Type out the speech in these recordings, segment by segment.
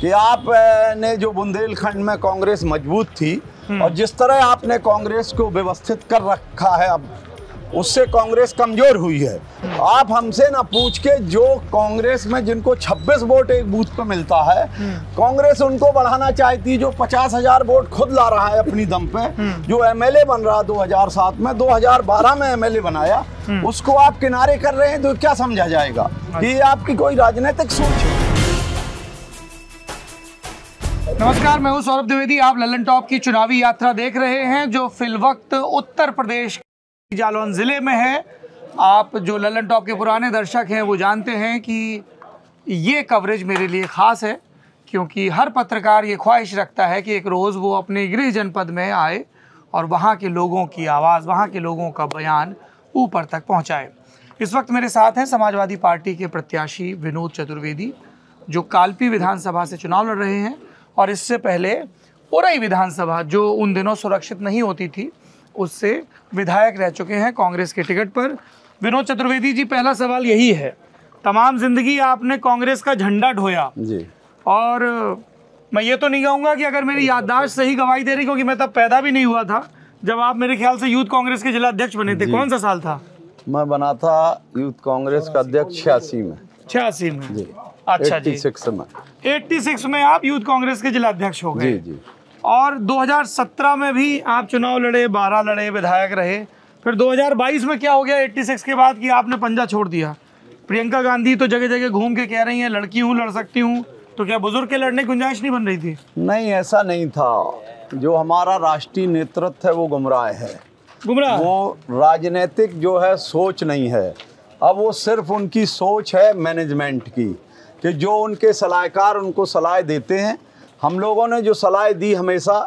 कि आप ने जो बुंदेलखंड में कांग्रेस मज़बूत थी और जिस तरह आपने कांग्रेस को व्यवस्थित कर रखा है अब उससे कांग्रेस कमज़ोर हुई है। आप हमसे ना पूछ के जो कांग्रेस में जिनको 26 वोट एक बूथ पे मिलता है कांग्रेस उनको बढ़ाना चाहती जो पचास हज़ार वोट खुद ला रहा है अपनी दम पे जो एमएलए बन रहा 2007 में 2012 में एमएलए बनाया उसको आप किनारे कर रहे हैं तो क्या समझा जाएगा? कि ये आपकी कोई राजनीतिक सोच है? नमस्कार, मैं हूँ सौरभ द्विवेदी। आप ललन टॉप की चुनावी यात्रा देख रहे हैं, जो फिलवक्त उत्तर प्रदेश जालौन ज़िले में है। आप जो ललन टॉप के पुराने दर्शक हैं, वो जानते हैं कि ये कवरेज मेरे लिए ख़ास है, क्योंकि हर पत्रकार ये ख्वाहिश रखता है कि एक रोज़ वो अपने गृह जनपद में आए और वहाँ के लोगों की आवाज़, वहाँ के लोगों का बयान ऊपर तक पहुँचाए। इस वक्त मेरे साथ हैं समाजवादी पार्टी के प्रत्याशी विनोद चतुर्वेदी, जो कालपी विधानसभा से चुनाव लड़ रहे हैं। और इससे पहले उरई विधानसभा जो उन दिनों सुरक्षित नहीं होती थी उससे विधायक रह चुके हैं कांग्रेस के टिकट पर। विनोद चतुर्वेदी जी पहला सवाल यही है। तमाम ज़िंदगी आपने कांग्रेस का झंडा ढोया। जी। और मैं ये तो नहीं कहूँगा कि अगर मेरी याददाश्त सही गवाही दे रही क्योंकि मैं तब पैदा भी नहीं हुआ था जब आप मेरे ख्याल से यूथ कांग्रेस के जिला अध्यक्ष बने थे। कौन सा साल था? मैं बना था यूथ कांग्रेस का अध्यक्ष छियासी में। छियासी में। जी। अच्छा जी। 86 में। 86 में आप यूथ कांग्रेस के जिला अध्यक्ष हो जी गए। जी और 2017 में भी आप चुनाव लड़े 12 लड़े विधायक रहे। फिर 2022 में क्या हो गया 86 के बाद कि आपने पंजा छोड़ दिया? प्रियंका गांधी तो जगह जगह घूम के कह रही हैं लड़की हूँ लड़ सकती हूँ। तो क्या बुज़ुर्ग के लड़ने की गुंजाइश नहीं बन रही थी? नहीं ऐसा नहीं था। जो हमारा राष्ट्रीय नेतृत्व है वो गुमराह है। गुमराह? वो राजनीतिक जो है सोच नहीं है। अब वो सिर्फ़ उनकी सोच है मैनेजमेंट की। कि जो उनके सलाहकार उनको सलाह देते हैं हम लोगों ने जो सलाह दी हमेशा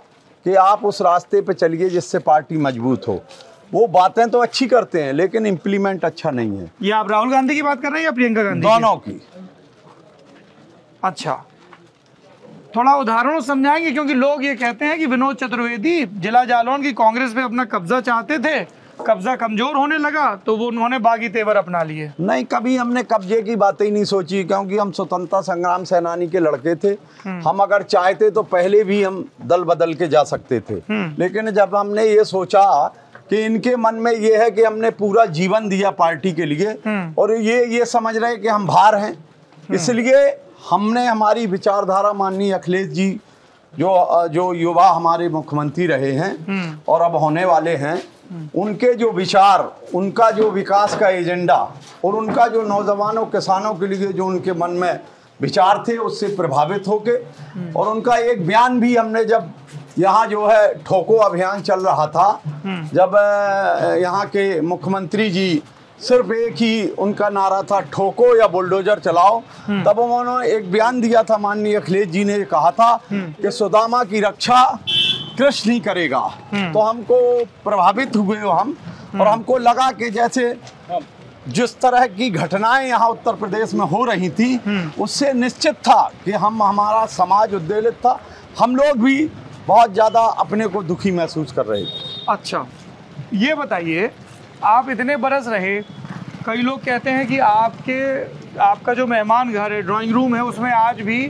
कि आप उस रास्ते पे चलिए जिससे पार्टी मज़बूत हो। वो बातें तो अच्छी करते हैं लेकिन इम्प्लीमेंट अच्छा नहीं है। ये आप राहुल गांधी की बात कर रहे हैं या प्रियंका गांधी की? दोनों की। अच्छा। थोड़ा उदाहरण समझाएँगे क्योंकि लोग ये कहते हैं कि विनोद चतुर्वेदी जिला जालौन की कांग्रेस पे अपना कब्जा चाहते थे कब्जा कमज़ोर होने लगा तो वो उन्होंने बागी तेवर अपना लिए। नहीं कभी हमने कब्जे की बातें ही नहीं सोची क्योंकि हम स्वतंत्रता संग्राम सेनानी के लड़के थे। हम अगर चाहते तो पहले भी हम दल बदल के जा सकते थे। लेकिन जब हमने ये सोचा कि इनके मन में ये है कि हमने पूरा जीवन दिया पार्टी के लिए और ये ये समझ रहे कि हम भार हैं। इसलिए हमने हमारी विचारधारा माननीय अखिलेश जी जो जो युवा हमारे मुख्यमंत्री रहे हैं और अब होने वाले हैं उनके जो विचार, उनका जो विकास का एजेंडा और उनका जो नौजवानों, किसानों के लिए जो उनके मन में विचार थे, उससे प्रभावित होके और उनका एक बयान भी हमने जब यहाँ जो है ठोको अभियान चल रहा था, जब यहाँ के मुख्यमंत्री जी सिर्फ़ एक ही उनका नारा था, ठोको या बुलडोजर चलाओ, तब उन्होंने एक बयान दिया था माननीय अखिलेश जी ने कहा था कि सुदामा की रक्षा कृष्ण नहीं करेगा। तो हमको प्रभावित हुए हो हम और हमको लगा कि जैसे जिस तरह की घटनाएँ यहाँ उत्तर प्रदेश में हो रही थी उससे निश्चित था कि हम हमारा समाज उद्वेलित था। हम लोग भी बहुत ज़्यादा अपने को दुखी महसूस कर रहे थे। अच्छा ये बताइए आप इतने बरस रहे कई लोग कहते हैं कि आपके आपका जो मेहमान घर है ड्राइंग रूम है उसमें आज भी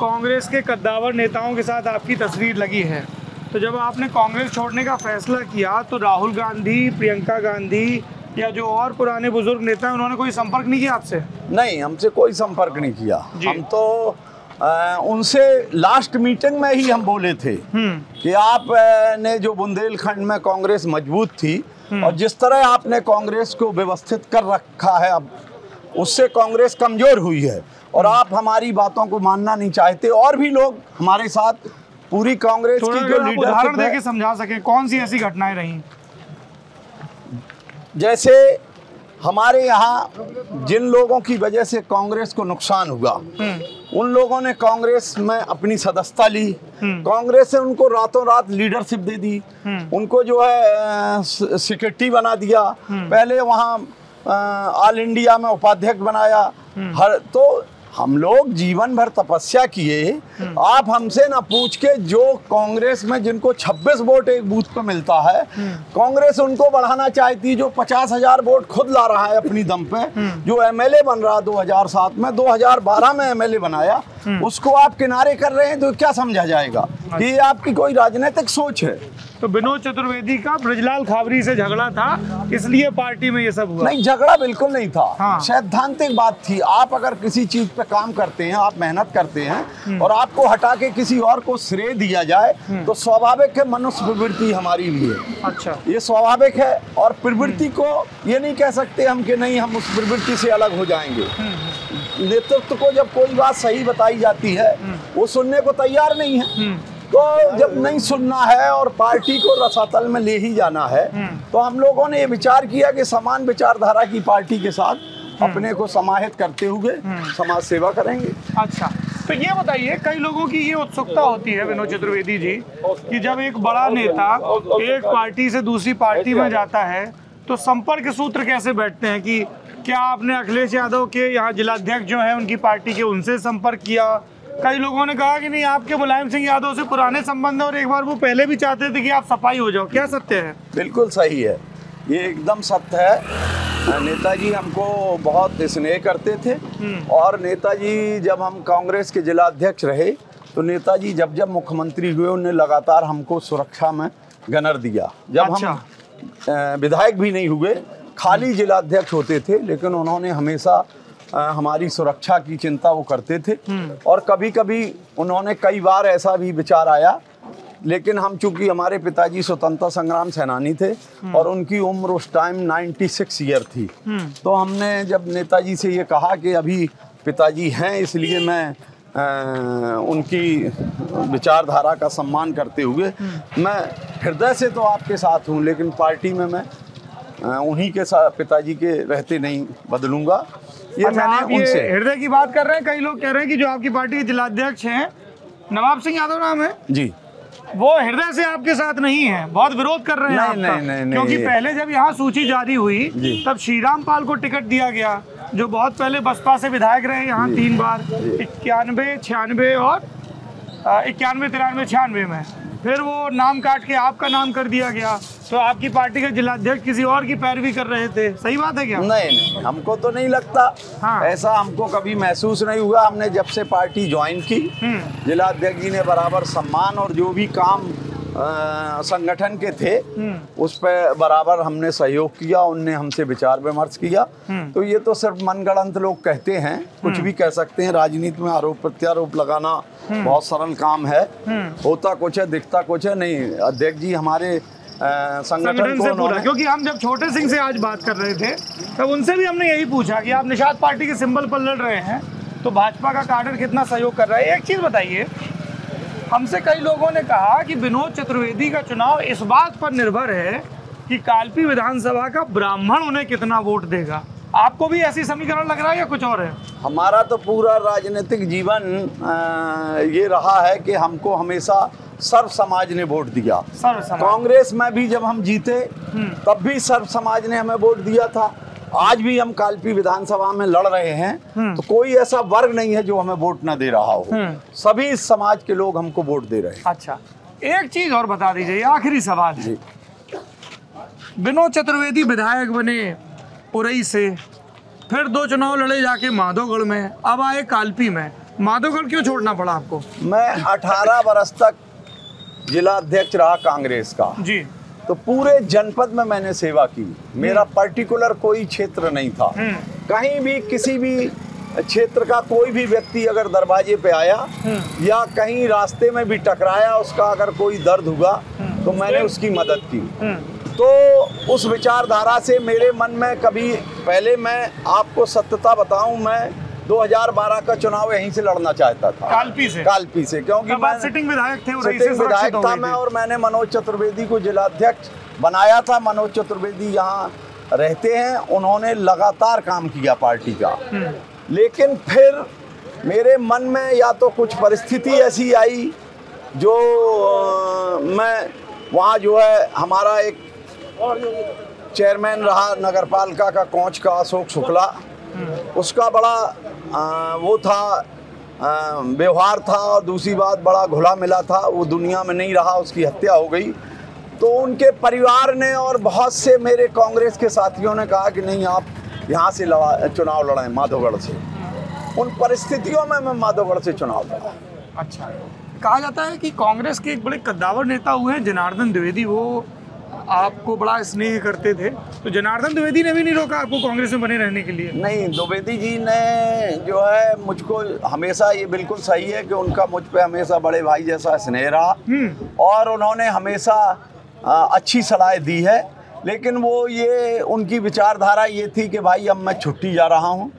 कांग्रेस के कद्दावर नेताओं के साथ आपकी तस्वीर लगी है। तो जब आपने कांग्रेस छोड़ने का फैसला किया तो राहुल गांधी प्रियंका गांधी या जो और पुराने बुज़ुर्ग नेता हैं उन्होंने कोई संपर्क नहीं किया आपसे? नहीं हमसे कोई संपर्क नहीं किया। हम तो अ, उनसे लास्ट मीटिंग में ही हम बोले थे हम्म। कि आप ने जो बुंदेलखंड में कांग्रेस मज़बूत थी और जिस तरह आपने कांग्रेस को व्यवस्थित कर रखा है अब उससे कांग्रेस कमज़ोर हुई है। और आप हमारी बातों को मानना नहीं चाहते और भी लोग हमारे साथ पूरी कांग्रेस की जो उदाहरण लीडरशिप दे के है समझा सकें कौन सी ऐसी घटनाएँ रही? जैसे हमारे यहाँ जिन लोगों की वजह से कांग्रेस को नुकसान हुआ उन लोगों ने कांग्रेस में अपनी सदस्यता ली। कांग्रेस ने उनको रातों रात लीडरशिप दे दी। उनको जो है सेक्रेटरी बना दिया। पहले वहाँ ऑल इंडिया में उपाध्यक्ष बनाया। हर तो हम लोग जीवन भर तपस्या किए आप हमसे ना पूछ के जो कांग्रेस में जिनको 26 वोट एक बूथ पे मिलता है कांग्रेस उनको बढ़ाना चाहती जो पचास हज़ार वोट खुद ला रहा है अपनी दम पे जो एमएलए बन रहा 2007 में 2012 में एमएलए बनाया उसको आप किनारे कर रहे हैं तो क्या समझा जाएगा? कि ये आपकी कोई राजनीतिक सोच है। तो विनोद चतुर्वेदी का ब्रजलाल खावरी से झगड़ा था इसलिए पार्टी में ये सब हुआ। नहीं झगड़ा बिल्कुल नहीं था। हाँ। सैद्धांतिक बात थी। आप अगर किसी चीज़ पे काम करते हैं आप मेहनत करते हैं और आपको हटा के किसी और को श्रेय दिया जाए तो स्वाभाविक है मनुष्य प्रवृत्ति हमारी भी है। अच्छा। ये स्वाभाविक है और प्रवृत्ति को ये नहीं कह सकते हम कि नहीं हम उस प्रवृत्ति से अलग हो जाएँगे। नेतृत्व को जब कोई बात सही बताई जाती है वो सुनने को तैयार नहीं है। तो जब नहीं सुनना है और पार्टी को रसातल में ले ही जाना है तो हम लोगों ने ये विचार किया कि समान विचारधारा की पार्टी के साथ अपने को समाहित करते हुए समाज सेवा करेंगे। अच्छा तो ये बताइए कई लोगों की ये उत्सुकता होती है विनोद चतुर्वेदी जी कि जब एक बड़ा नेता एक पार्टी से दूसरी पार्टी में जाता है तो संपर्क सूत्र कैसे बैठते हैं कि क्या आपने अखिलेश यादव के यहाँ जिलाध्यक्ष जो हैं उनकी पार्टी के उनसे संपर्क किया? कई लोगों ने कहा कि नहीं आपके मुलायम सिंह यादव से पुराने संबंध है और एक बार वो पहले भी चाहते थे कि आप सफ़ाई हो जाओ। क्या सत्य है? बिल्कुल सही है। ये एकदम सत्य है। नेताजी हमको बहुत स्नेह करते थे। और नेताजी जब हम कांग्रेस के जिला अध्यक्ष रहे तो नेताजी जब जब मुख्यमंत्री हुए उन्हें लगातार हमको सुरक्षा में गनर दिया। जब अच्छा। हम विधायक भी नहीं हुए खाली जिला अध्यक्ष होते थे लेकिन उन्होंने हमेशा हमारी सुरक्षा की चिंता वो करते थे। और कभी कभी उन्होंने कई बार ऐसा भी विचार आया लेकिन हम चूँकि हमारे पिताजी स्वतंत्रता संग्राम सेनानी थे और उनकी उम्र उस टाइम 96 ईयर थी। तो हमने जब नेताजी से ये कहा कि अभी पिताजी हैं इसलिए मैं अ, उनकी विचारधारा का सम्मान करते हुए मैं हृदय से तो आपके साथ हूँ लेकिन पार्टी में मैं उन्हीं के साथ पिताजी के रहते नहीं बदलूँगा। ये अच्छा, आप मैंने ये उनसे। हृदय की बात कर रहे हैं कई लोग कह रहे हैं कि जो आपकी पार्टी के जिलाध्यक्ष हैं नवाब सिंह यादव नाम है। जी। वो हृदय से आपके साथ नहीं है बहुत विरोध कर रहे हैं नहीं, आपका। नहीं, नहीं, नहीं, क्योंकि पहले जब यहाँ सूची जारी हुई तब श्री राम पाल को टिकट दिया गया जो बहुत पहले बसपा से विधायक रहे यहाँ तीन बार इक्यानवे छियानवे और इक्यानवे तिरानवे छियानवे में। फिर वो नाम काट के आपका नाम कर दिया गया। तो आपकी पार्टी के जिलाध्यक्ष किसी और की पैरवी कर रहे थे। सही बात है क्या? नहीं नहीं हमको तो नहीं लगता। हाँ। ऐसा हमको कभी महसूस नहीं हुआ। हमने जब से पार्टी ज्वाइन की जिलाध्यक्ष जिला अध्यक्ष जी ने बराबर सम्मान और जो भी काम संगठन के थे। उस पर बराबर हमने सहयोग किया उनने हमसे विचार विमर्श किया। तो ये तो सिर्फ़ मनगढ़ंत लोग कहते हैं कुछ भी कह सकते हैं राजनीति में आरोप प्रत्यारोप लगाना बहुत सरल काम है। होता कुछ है दिखता कुछ है नहीं अध्यक्ष जी हमारे संगठन से पूरा क्योंकि हम जब छोटे सिंह से आज बात कर रहे थे तब उनसे भी हमने यही पूछा कि आप निषाद पार्टी के सिंबल पर लड़ रहे हैं तो भाजपा का काडर कितना सहयोग कर रहा है एक चीज़ बताइए हमसे कई लोगों ने कहा कि विनोद चतुर्वेदी का चुनाव इस बात पर निर्भर है कि कालपी विधानसभा का ब्राह्मण उन्हें कितना वोट देगा। आपको भी ऐसी समीकरण लग रहा है या कुछ और है? हमारा तो पूरा राजनीतिक जीवन ये रहा है कि हमको हमेशा सर्व समाज ने वोट दिया। कांग्रेस में भी जब हम जीते तब भी सर्व समाज ने हमें वोट दिया था। आज भी हम कालपी विधानसभा में लड़ रहे हैं तो कोई ऐसा वर्ग नहीं है जो हमें वोट न दे रहा हो। हम्म। सभी समाज के लोग हमको वोट दे रहे हैं। अच्छा एक चीज़ और बता दीजिए आखिरी सवाल जी। विनोद चतुर्वेदी विधायक बने उरई से फिर दो चुनाव लड़े जाके माधोगढ़ में अब आए कालपी में। माधोगढ़ क्यों छोड़ना पड़ा आपको? मैं 18 बरस तक जिला अध्यक्ष रहा कांग्रेस का। जी। तो पूरे जनपद में मैंने सेवा की। मेरा पर्टिकुलर कोई क्षेत्र नहीं था। हम्म। कहीं भी किसी भी क्षेत्र का कोई भी व्यक्ति अगर दरवाजे पे आया या कहीं रास्ते में भी टकराया उसका अगर कोई दर्द हुआ तो मैंने उसकी मदद की। हम्म, तो उस विचारधारा से मेरे मन में कभी पहले मैं आपको सत्यता बताऊँ मैं 2012 का चुनाव यहीं से लड़ना चाहता था। कालपी से। कालपी से क्योंकि मैं सिटिंग विधायक थे सिटिंग विधायक था मैं और मैंने मनोज चतुर्वेदी को जिलाध्यक्ष बनाया था। मनोज चतुर्वेदी यहाँ रहते हैं उन्होंने लगातार काम किया पार्टी का। हम्म, लेकिन फिर मेरे मन में या तो कुछ परिस्थिति ऐसी आई जो मैं वहाँ जो है हमारा एक चेयरमैन रहा नगर पालिका का कोच का अशोक शुक्ला। उसका बड़ा वो था व्यवहार था, और दूसरी बात, बड़ा घुला मिला था, वो दुनिया में नहीं रहा, उसकी हत्या हो गई। तो उनके परिवार ने और बहुत से मेरे कांग्रेस के साथियों ने कहा कि नहीं, आप यहाँ से लड़ा, चुनाव लड़ाएँ माधोगढ़ से। उन परिस्थितियों में मैं माधोगढ़ से चुनाव लड़ा। अच्छा। कहा जाता है कि कांग्रेस के एक बड़े कद्दावर नेता हुए हैं, जनार्दन द्विवेदी, वो आपको बड़ा स्नेह करते थे। तो जनार्दन द्विवेदी ने भी नहीं रोका आपको कांग्रेस में बने रहने के लिए? नहीं द्विवेदी जी ने जो है मुझको हमेशा ये बिल्कुल सही है कि उनका मुझ पर हमेशा बड़े भाई जैसा स्नेह रहा। हम्म। और उन्होंने हमेशा अच्छी सलाह दी है। लेकिन वो ये उनकी विचारधारा ये थी कि भाई अब मैं छुट्टी जा रहा हूँ।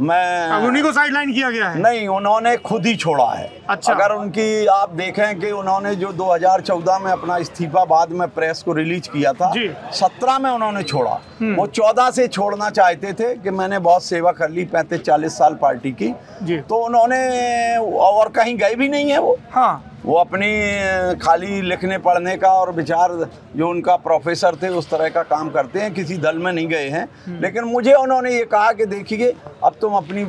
मैं उन्हीं को साइडलाइन किया गया है। नहीं उन्होंने खुद ही छोड़ा है। अच्छा। अगर उनकी आप देखें कि उन्होंने जो 2014 में अपना इस्तीफा बाद में प्रेस को रिलीज़ किया था सत्रह में उन्होंने छोड़ा। हम्म। वो 14 से छोड़ना चाहते थे कि मैंने बहुत सेवा कर ली पैंतीस चालीस साल पार्टी की। जी। तो उन्होंने और कहीं गए भी नहीं है वो। हाँ। वो अपनी खाली लिखने पढ़ने का और विचार जो उनका प्रोफेसर थे उस तरह का काम करते हैं किसी दल में नहीं गए हैं। लेकिन मुझे उन्होंने ये कहा कि देखिए अब तुम अपनी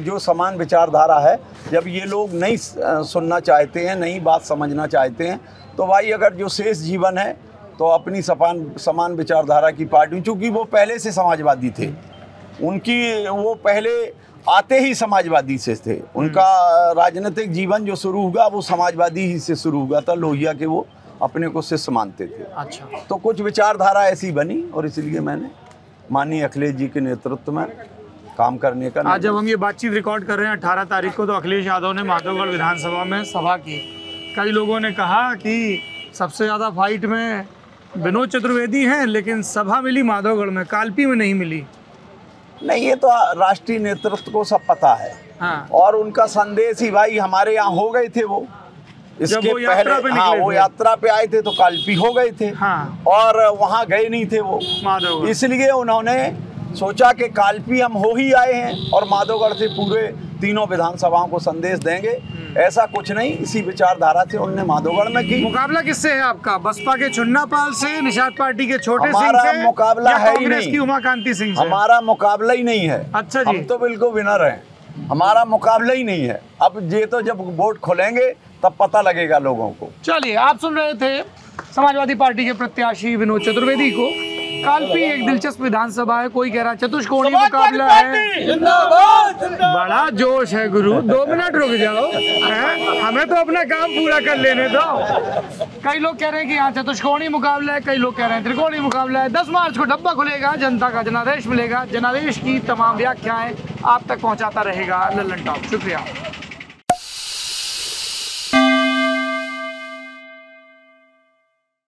जो समान विचारधारा है जब ये लोग नहीं सुनना चाहते हैं नहीं बात समझना चाहते हैं तो भाई अगर जो शेष जीवन है तो अपनी समान समान विचारधारा की पार्टी चूँकि वो पहले से समाजवादी थे। उनकी वो पहले आते ही समाजवादी से थे। उनका राजनीतिक जीवन जो शुरू हुआ वो समाजवादी ही से शुरू हुआ था लोहिया के वो अपने को शिष्य मानते थे। अच्छा। तो कुछ विचारधारा ऐसी बनी और इसलिए मैंने माननीय अखिलेश जी के नेतृत्व में काम करने का आज जब हम ये बातचीत रिकॉर्ड कर रहे हैं अठारह तारीख को तो अखिलेश यादव ने माधवगढ़ विधानसभा में सभा की। कई लोगों ने कहा कि सबसे ज़्यादा फाइट में विनोद चतुर्वेदी हैं लेकिन सभा मिली माधवगढ़ में कालपी में नहीं मिली। नहीं ये तो राष्ट्रीय नेतृत्व को सब पता है। हाँ। और उनका संदेश ही भाई हमारे यहाँ हो गए थे वो। इसके वो पहले हाँ वो यात्रा पे आए थे तो कालपी हो गए थे। हाँ। और वहाँ गए नहीं थे वो। इसलिए उन्होंने सोचा कि कालपी हम हो ही आए हैं और माधोगढ़ से पूरे तीनों विधानसभाओं को संदेश देंगे। हम्म। ऐसा कुछ नहीं इसी विचारधारा से उन्होंने माधोगढ़ में की। मुकाबला किससे है आपका? बसपा के चुन्ना पाल से निषाद पार्टी के छोटे सिंह से मुकाबला है ही नहीं। की उमाकांति सिंह से? हमारा मुकाबला ही नहीं है। अच्छा जी। हम तो बिल्कुल विनर है। हमारा मुकाबला ही नहीं है। अब ये तो जब वोट खोलेंगे तब पता लगेगा लोगों को। चलिए आप सुन रहे थे समाजवादी पार्टी के प्रत्याशी विनोद चतुर्वेदी को। कालपी एक दिलचस्प विधानसभा है कोई कह रहा है चतुष्कोणी मुकाबला है। बड़ा जोश है गुरु दो मिनट रुक जाओ हैं? हमें तो अपना काम पूरा कर लेने दो। कई लोग कह रहे हैं कि यहाँ चतुष्कोणी मुकाबला है कई लोग कह रहे हैं त्रिकोणी मुकाबला है। दस मार्च को डब्बा खुलेगा जनता का जनादेश मिलेगा जनादेश की तमाम व्याख्याएँ आप तक पहुंचाता रहेगा। लल्लन टॉप शुक्रिया।